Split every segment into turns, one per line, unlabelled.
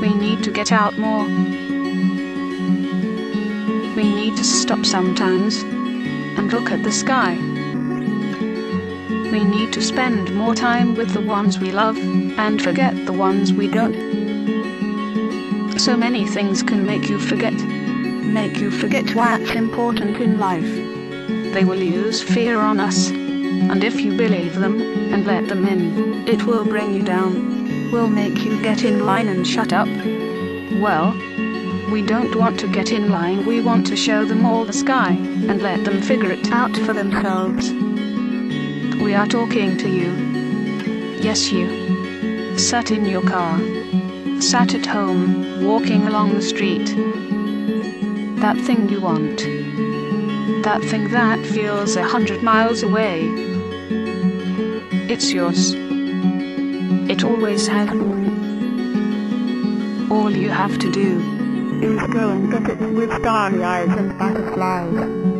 We need to get out more. We need to stop sometimes and look at the sky. We need to spend more time with the ones we love and forget the ones we don't. So many things can make you forget. Make you forget what's important in life. They will use fear on us. And if you believe them and let them in, it will bring you down. Will make you get in line and shut up. Well, we don't want to get in line, we want to show them all the sky and let them figure it out for themselves. We are talking to you. Yes, you. Sat in your car. Sat at home, walking along the street. That thing you want. That thing that feels a hundred miles away. It's yours. It always has. All you have to do
is go and get it with starry eyes and butterflies.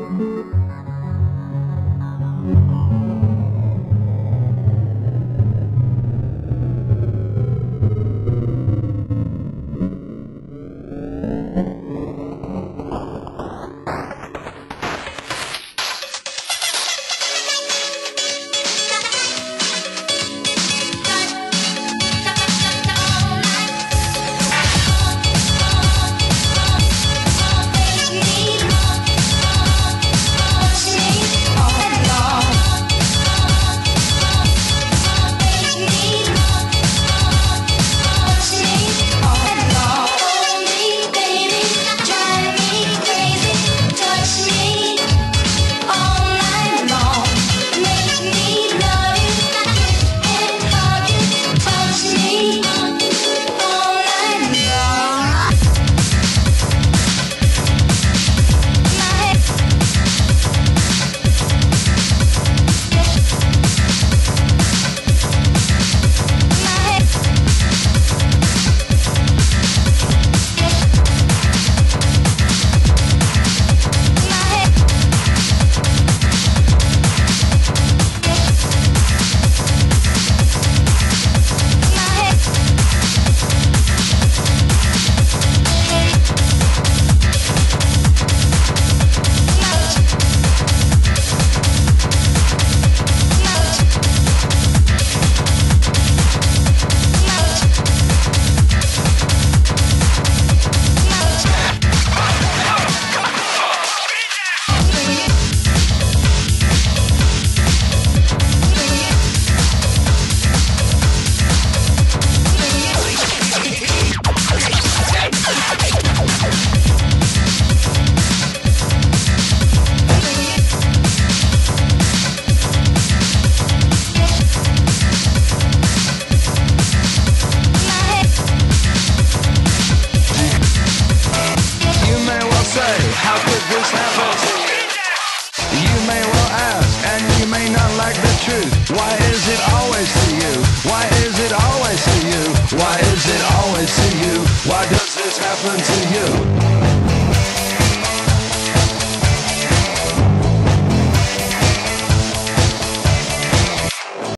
happened to you?